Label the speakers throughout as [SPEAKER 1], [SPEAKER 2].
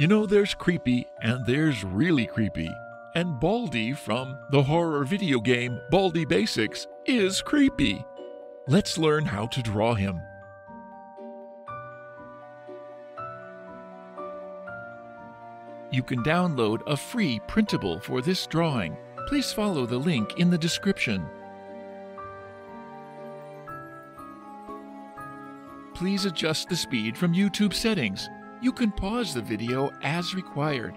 [SPEAKER 1] You know, there's creepy and there's really creepy. And Baldi from the horror video game Baldi Basics is creepy. Let's learn how to draw him. You can download a free printable for this drawing. Please follow the link in the description. Please adjust the speed from YouTube settings. You can pause the video as required.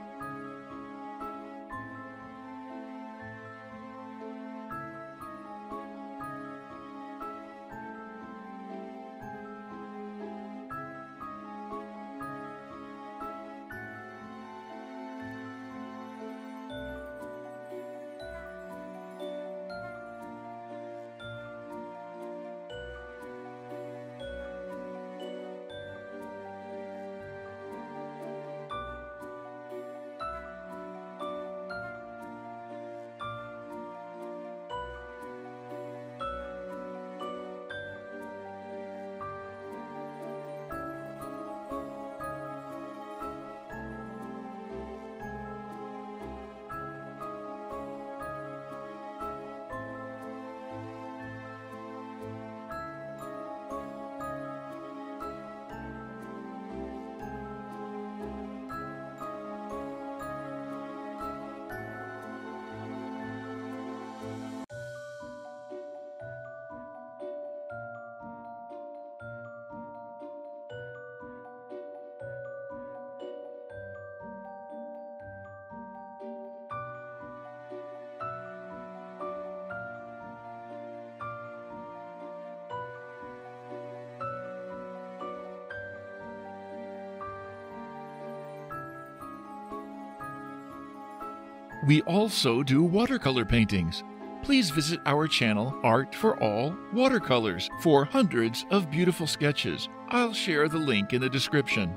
[SPEAKER 1] We also do watercolor paintings. Please visit our channel, Art for All Watercolors, for hundreds of beautiful sketches. I'll share the link in the description.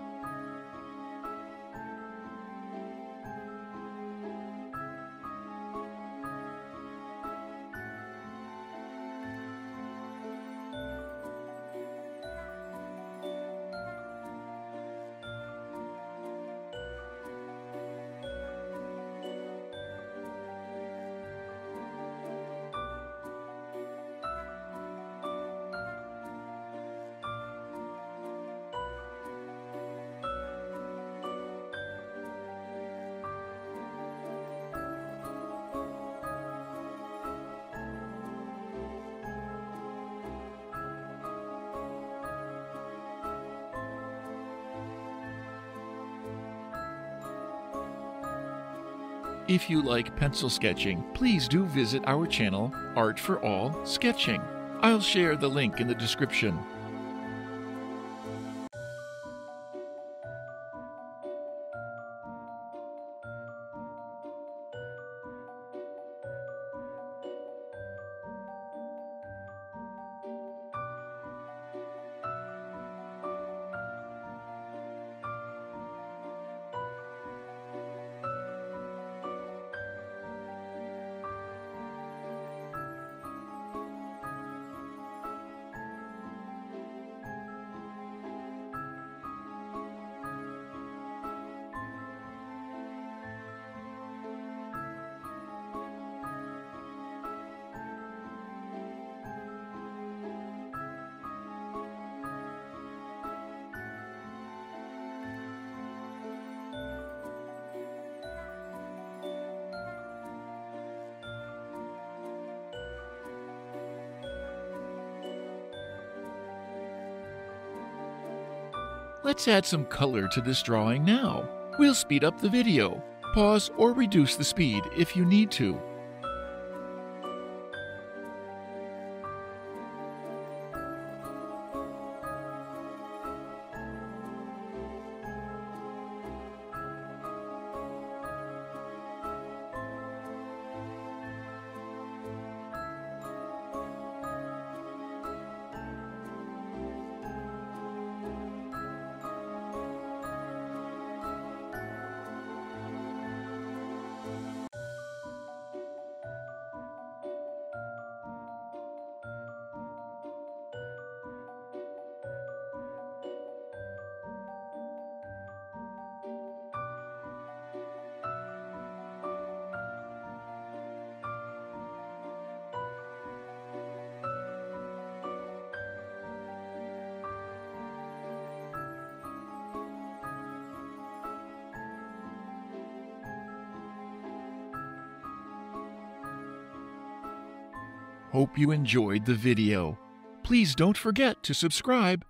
[SPEAKER 1] If you like pencil sketching, please do visit our channel, Art for All Sketching. I'll share the link in the description. Let's add some color to this drawing now. We'll speed up the video. Pause or reduce the speed if you need to. Hope you enjoyed the video. Please don't forget to subscribe